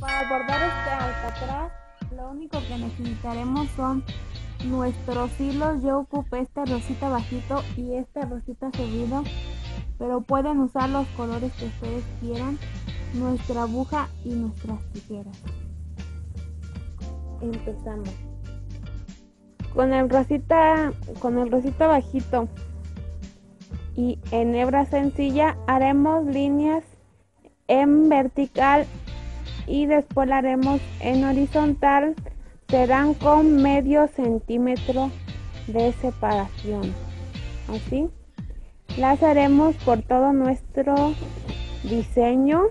Para bordar este alcatraz, lo único que necesitaremos son nuestros hilos. Yo ocupé este rosita bajito y este rosita subido, pero pueden usar los colores que ustedes quieran, nuestra aguja y nuestras tijeras. Empezamos. Con el rosita, con el rosita bajito y en hebra sencilla haremos líneas en vertical y después la haremos en horizontal serán con medio centímetro de separación. Así las haremos por todo nuestro diseño.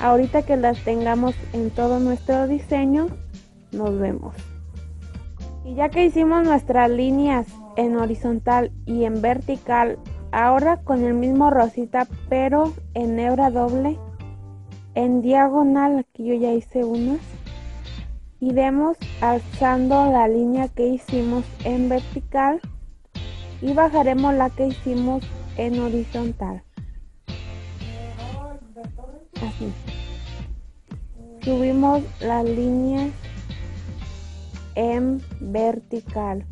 Ahorita que las tengamos en todo nuestro diseño nos vemos. Y ya que hicimos nuestras líneas en horizontal y en vertical ahora con el mismo rosita pero en hebra doble en diagonal aquí yo ya hice unas iremos alzando la línea que hicimos en vertical y bajaremos la que hicimos en horizontal. Así. Subimos las líneas en vertical.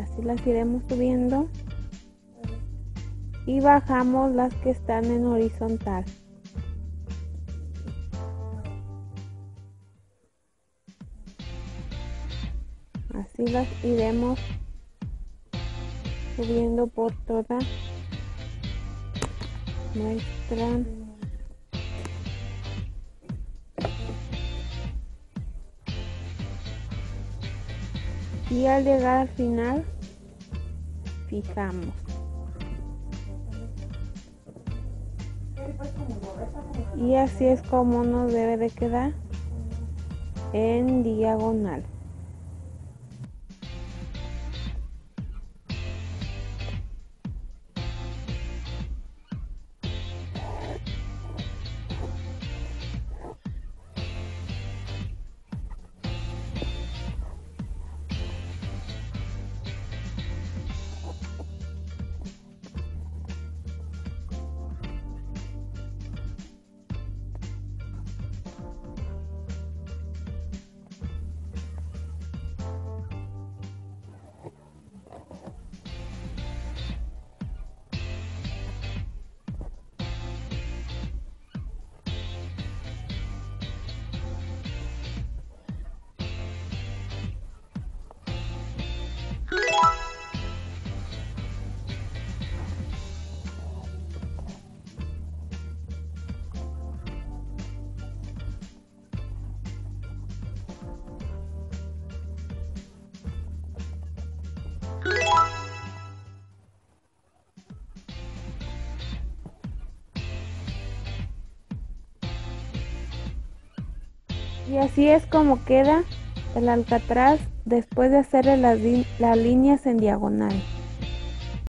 Así las iremos subiendo y bajamos las que están en horizontal así las iremos subiendo por toda nuestra y al llegar al final fijamos. Y así es como nos debe de quedar en diagonal Y así es como queda el alcatraz después de hacerle las, las líneas en diagonal.